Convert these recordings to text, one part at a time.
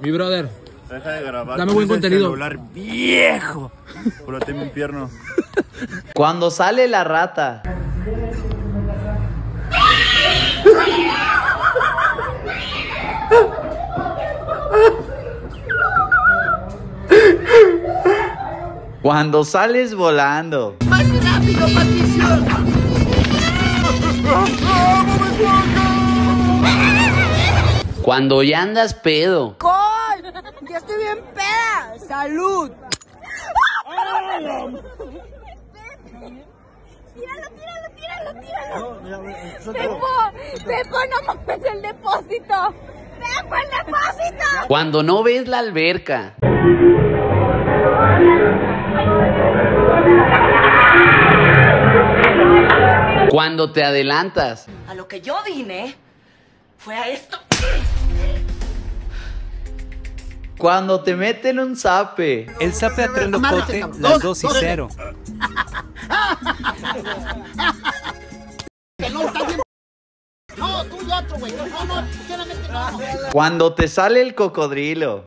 Mi brother, Deja de grabar. Dame buen contenido. celular viejo. Púrate mi infierno. Cuando sale la rata. Cuando sales volando. Cuando ya andas pedo. ¡Gol! ¡Ya estoy bien peda! ¡Salud! Tíralo, tíralo, tíralo, tíralo. Pepo, Pepo, no mames el depósito. Pepo, el depósito. Cuando no ves la alberca. Cuando te adelantas. A lo que yo vine fue a esto. Cuando te meten un zape. El zape a tren locote, las 2 y 0. Cuando te sale el cocodrilo.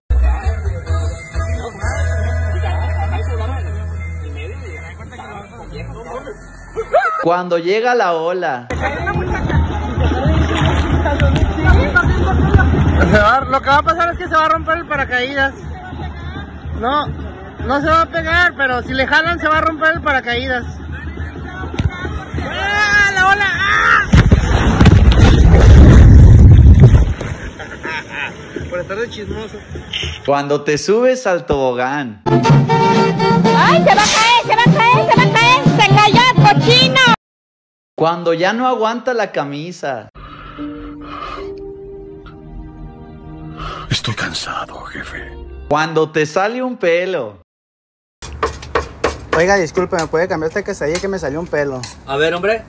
Cuando llega la ola. Lo que va a pasar es que se va a romper el paracaídas. No, no se va a pegar, pero si le jalan se va a romper el paracaídas. ¡Ah, la ola! ¡Ah! Por estar de chismoso. Cuando te subes al tobogán. ¡Ay, se va a caer, se va a caer, se va a caer! ¡Se cayó, cochino! Cuando ya no aguanta la camisa. Estoy cansado, jefe. Cuando te sale un pelo. Oiga, disculpe, ¿me puede cambiar esta quesadilla que me salió un pelo? A ver, hombre.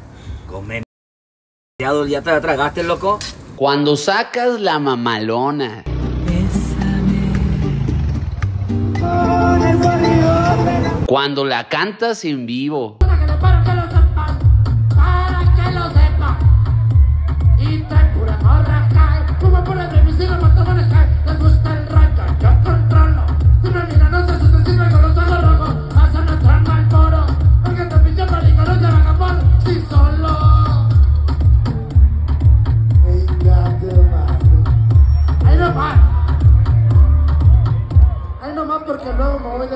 Come. Ya, ya te la tragaste, loco. Cuando sacas la mamalona. Cuando la cantas en vivo.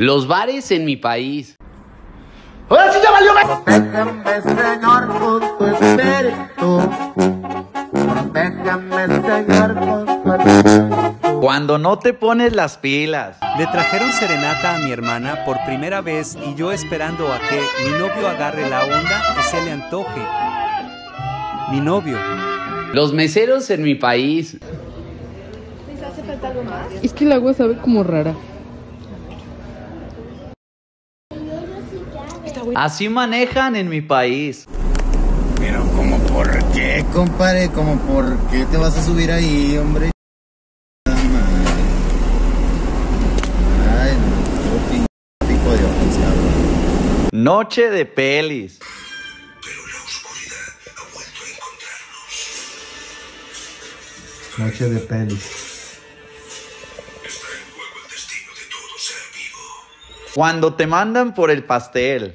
Los bares en mi país. ¡Ahora sí ya valió! Protégeme, Señor, con tu espíritu. Protégeme, Señor, con tu espíritu. Cuando no te pones las pilas. Le trajeron serenata a mi hermana por primera vez y yo esperando a que mi novio agarre la onda y se le antoje. Mi novio. Los meseros en mi país. Es que el agua sabe como rara. Así manejan en mi país. Pero como por qué, compadre, como por qué te vas a subir ahí, hombre. Ay, no, pico de ojos, cabrón. Noche de pelis. Noche de pelis. Cuando te mandan por el pastel.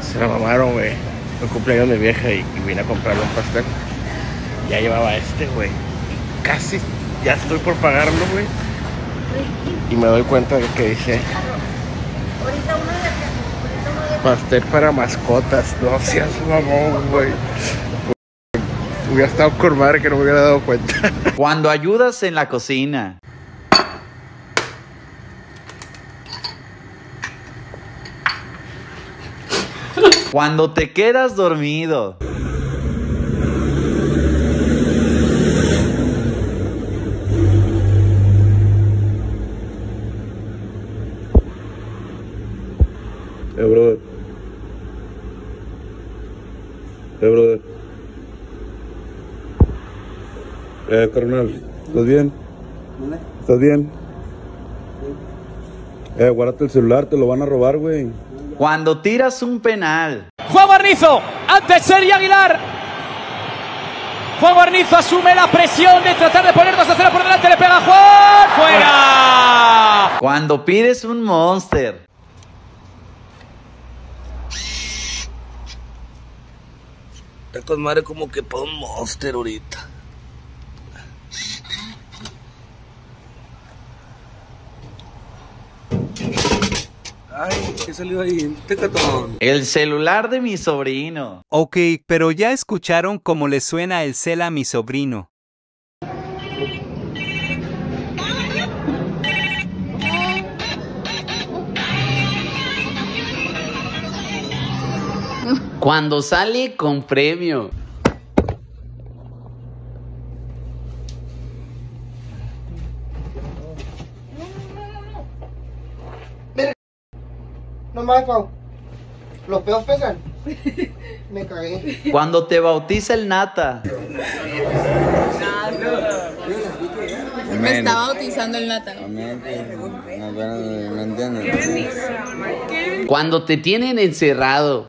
Se la mamaron, güey. Fue cumpleaños de vieja y, vine a comprarle un pastel. Ya llevaba este, güey. Casi ya estoy por pagarlo, güey. Y me doy cuenta de que dice pastel para mascotas. No seas mamón, güey. Hubiera estado con que no me hubiera dado cuenta. Cuando ayudas en la cocina. Cuando te quedas dormido. Eh, brother. Eh, brother. Eh, carnal. ¿Estás bien? ¿Estás bien? Eh, guárdate el celular, te lo van a robar, güey. Cuando tiras un penal. Juan Guarnizo ante Sergi Aguilar. Juan Guarnizo asume la presión de tratar de poner 2 a 0 por delante. Le pega a Juan. Cuando pides un monster. Está con madre como que para un monster ahorita. Ay, ¿qué salió ahí? Tecatón. El celular de mi sobrino. Ok, pero ya escucharon cómo le suena el cel a mi sobrino. Cuando sale con premio. No más, Pau. Los pedos pesan. Me cagué. Cuando te bautiza el nata. Me está bautizando el nata. Cuando te tienen encerrado.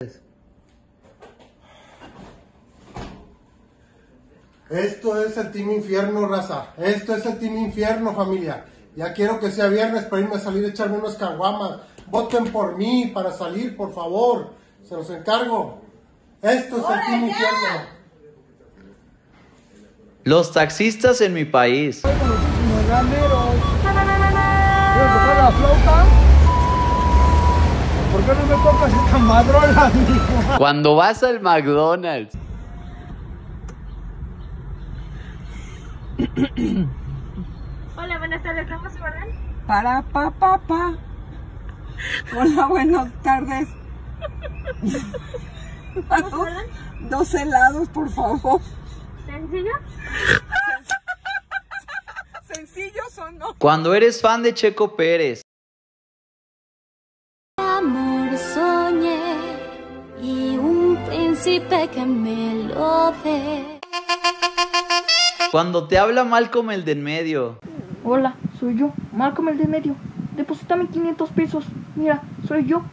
Esto es el Team Infierno, raza. Esto es el Team Infierno, familia. Ya quiero que sea viernes para irme a salir a echarme unos caguamas. Voten por mí para salir, por favor. Se los encargo. Esto es el Team Infierno. Los taxistas en mi país. ¿Quieres tocar la flauta? ¿Por qué no me tocas esta madrona? Cuando vas al McDonald's. Hola, buenas tardes. ¿Cómo se orden? Para pa pa pa. Hola, buenas tardes. dos, dos helados, por favor. ¿Sencillo? ¿Sencillos o no? Cuando eres fan de Checo Pérez. Amor soñé y un príncipe que me lo dé. Cuando te habla mal como el de en medio. Hola, soy yo, Malcolm el de medio. Deposítame 500 pesos. Mira, soy yo.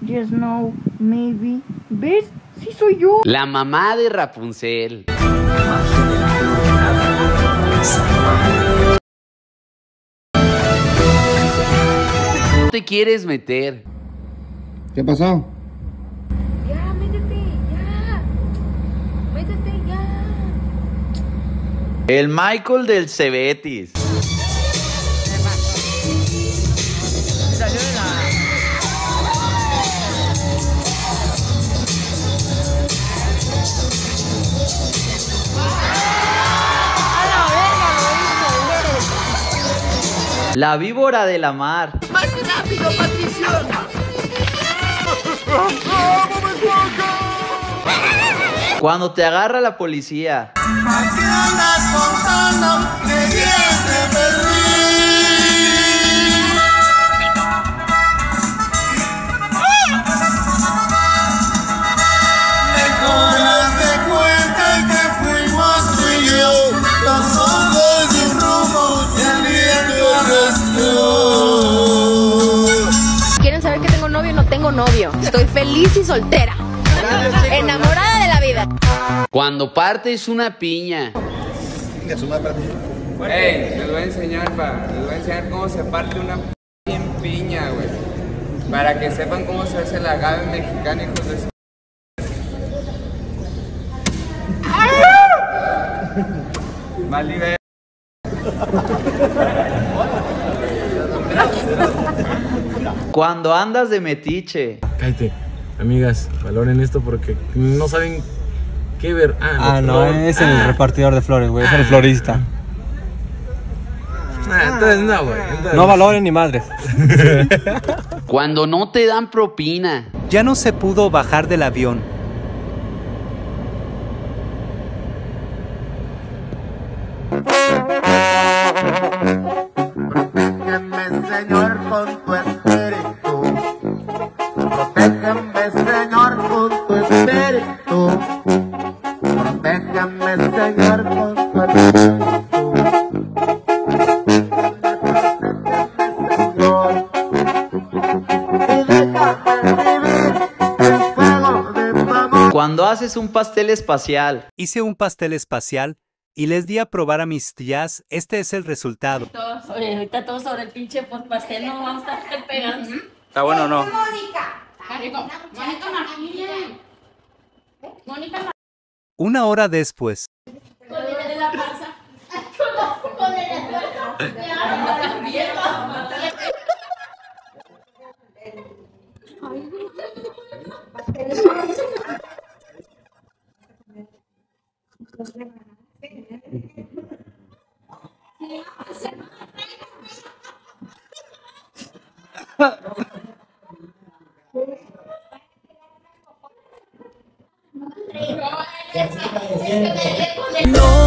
Yes, no, maybe. ¿Ves? Sí, soy yo. La mamá de Rapunzel. te quieres meter? ¿Qué pasó? Ya, métete, ya. Métete, ya. El Michael del Cebetis. La víbora de la mar. ¡Más rápido, Patricio! Cuando te agarra la policía. ¿Qué andas contando? ¡Me vienes Mejor de novio? Estoy feliz y soltera. Enamorada de la vida. Cuando partes una piña. Ey, les voy a enseñar, pa, les voy a enseñar cómo se parte una piña, güey. Para que sepan cómo se hace la agave mexicana, hijos de su... Cuando andas de metiche. Cállate, amigas, valoren esto porque no saben qué ver. Ah, lo no, es el Ah, repartidor de flores, güey, es el florista. ah, entonces no, güey. entonces- No valoren ni madres. Cuando no te dan propina. Ya no se pudo bajar del avión. Señor, con tu Cuando haces un pastel espacial. Hice un pastel espacial, y les di a probar a mis tías, este es el resultado. Todos, oye, ahorita todos sobre el pinche post pastel, no vamos a estar pegados. ¿Está bueno o no? Mónica. Mónica. Una hora después, Con el de la panza. Con- Con el esfuerzo. Ya, también. No